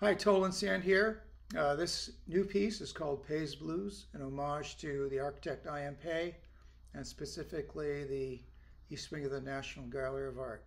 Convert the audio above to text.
Hi, Toland Sand here. Uh, this new piece is called Pei's Blues, an homage to the architect I.M. Pei, and specifically the East Wing of the National Gallery of Art.